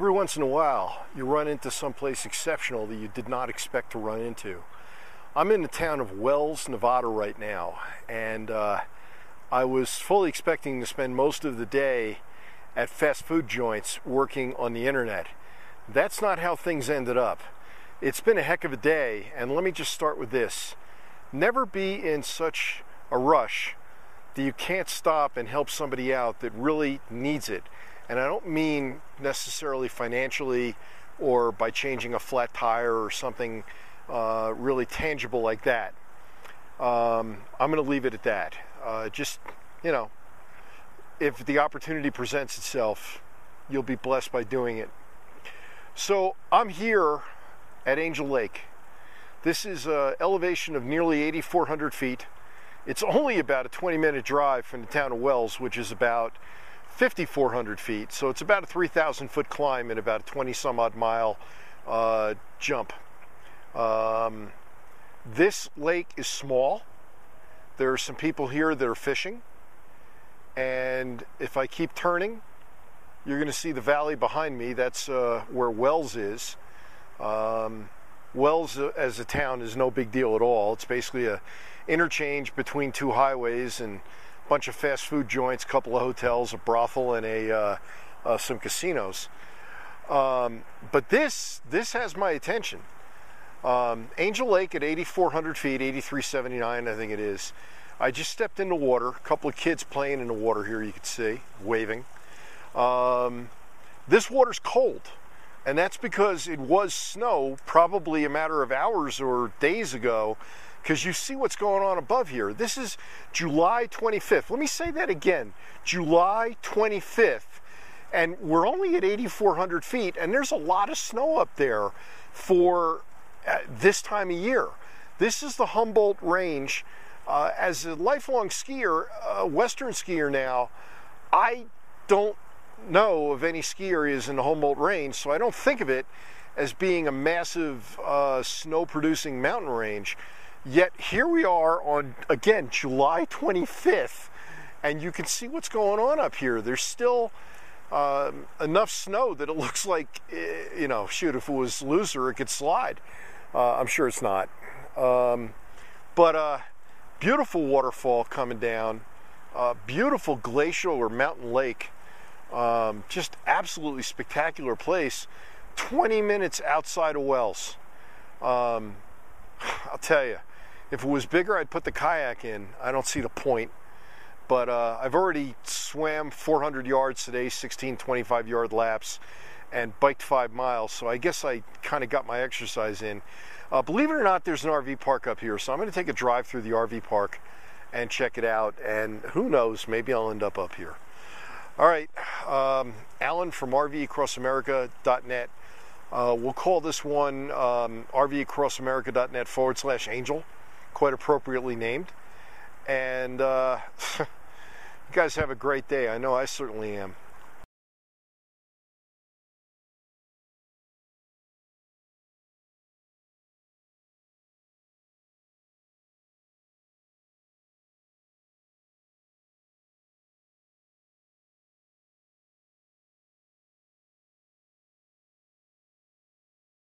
every once in a while you run into someplace exceptional that you did not expect to run into. I'm in the town of Wells, Nevada right now, and uh, I was fully expecting to spend most of the day at fast food joints working on the internet. That's not how things ended up. It's been a heck of a day, and let me just start with this. Never be in such a rush that you can't stop and help somebody out that really needs it. And I don't mean necessarily financially or by changing a flat tire or something uh, really tangible like that. Um, I'm going to leave it at that. Uh, just, you know, if the opportunity presents itself, you'll be blessed by doing it. So I'm here at Angel Lake. This is an elevation of nearly 8,400 feet. It's only about a 20 minute drive from the town of Wells, which is about 5,400 feet. So it's about a 3,000 foot climb and about a 20 some odd mile uh, jump. Um, this lake is small. There are some people here that are fishing. And if I keep turning, you're going to see the valley behind me. That's uh, where Wells is. Um, Wells uh, as a town is no big deal at all. It's basically a interchange between two highways and bunch of fast food joints, a couple of hotels, a brothel, and a uh, uh, some casinos. Um, but this this has my attention. Um, Angel Lake at 8,400 feet, 8,379, I think it is. I just stepped in the water. A couple of kids playing in the water here, you can see, waving. Um, this water's cold, and that's because it was snow probably a matter of hours or days ago. Because you see what's going on above here. This is July 25th. Let me say that again July 25th. And we're only at 8,400 feet, and there's a lot of snow up there for uh, this time of year. This is the Humboldt Range uh, as a lifelong skier, a Western skier now, I don't know of any ski areas in the Humboldt Range, so I don't think of it as being a massive uh, snow producing mountain range. Yet here we are on, again, July 25th, and you can see what's going on up here. There's still um, enough snow that it looks like, eh, you know, shoot, if it was looser, it could slide. Uh, I'm sure it's not. Um, but uh, Beautiful waterfall coming down, uh, beautiful glacial or mountain lake. Um, just absolutely spectacular place. 20 minutes outside of Wells. Um, I'll tell you, if it was bigger, I'd put the kayak in. I don't see the point. But uh, I've already swam 400 yards today, 16 25 yard laps, and biked five miles. So I guess I kind of got my exercise in. Uh, believe it or not, there's an RV park up here, so I'm going to take a drive through the RV park and check it out. And who knows, maybe I'll end up up here. All right, um, Alan from RVAcrossAmerica.net. Uh, we'll call this one um, RVAcrossAmerica.net forward slash angel, quite appropriately named. And uh, you guys have a great day. I know I certainly am.